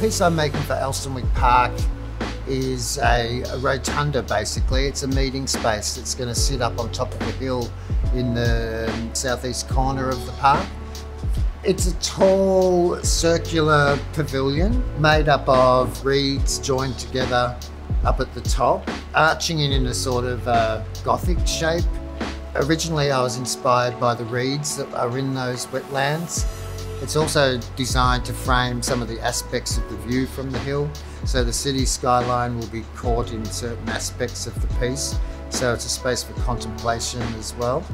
piece I'm making for Elsternwick Park is a, a, rotunda basically. It's a meeting space that's going to sit up on top of a hill in the southeast corner of the park. It's a tall circular pavilion made up of reeds joined together up at the top, arching in, in a sort of uh, gothic shape. Originally I was inspired by the reeds that are in those wetlands it's also designed to frame some of the aspects of the view from the hill. So the city skyline will be caught in certain aspects of the piece. So it's a space for contemplation as well.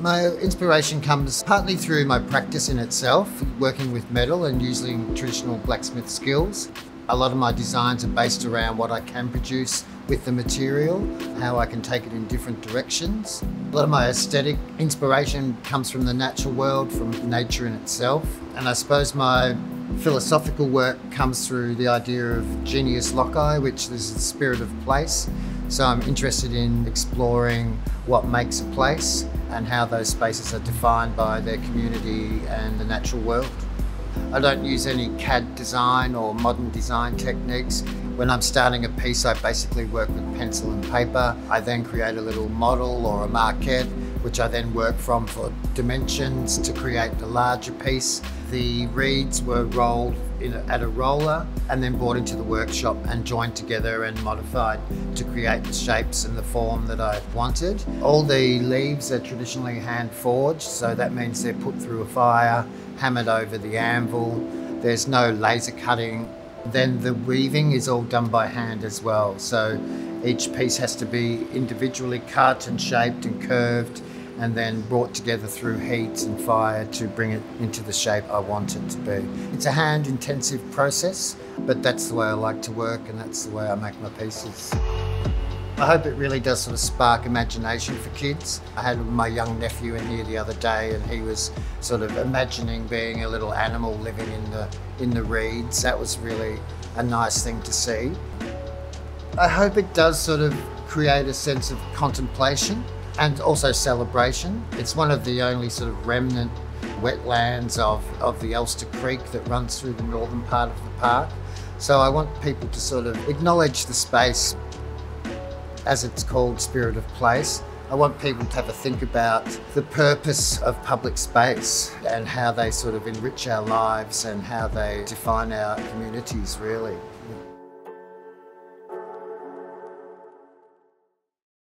My inspiration comes partly through my practice in itself, working with metal and using traditional blacksmith skills. A lot of my designs are based around what I can produce with the material, how I can take it in different directions. A lot of my aesthetic inspiration comes from the natural world, from nature in itself. And I suppose my philosophical work comes through the idea of genius loci, which is the spirit of place. So I'm interested in exploring what makes a place and how those spaces are defined by their community and the natural world. I don't use any CAD design or modern design techniques. When I'm starting a piece, I basically work with pencil and paper. I then create a little model or a maquette, which I then work from for dimensions to create the larger piece. The reeds were rolled a, at a roller and then brought into the workshop and joined together and modified to create the shapes and the form that I wanted. All the leaves are traditionally hand forged, so that means they're put through a fire hammered over the anvil. There's no laser cutting. Then the weaving is all done by hand as well. So each piece has to be individually cut and shaped and curved and then brought together through heat and fire to bring it into the shape I want it to be. It's a hand intensive process, but that's the way I like to work and that's the way I make my pieces. I hope it really does sort of spark imagination for kids. I had my young nephew in here the other day and he was sort of imagining being a little animal living in the, in the reeds. That was really a nice thing to see. I hope it does sort of create a sense of contemplation and also celebration. It's one of the only sort of remnant wetlands of, of the Elster Creek that runs through the northern part of the park. So I want people to sort of acknowledge the space as it's called Spirit of Place. I want people to have a think about the purpose of public space and how they sort of enrich our lives and how they define our communities really.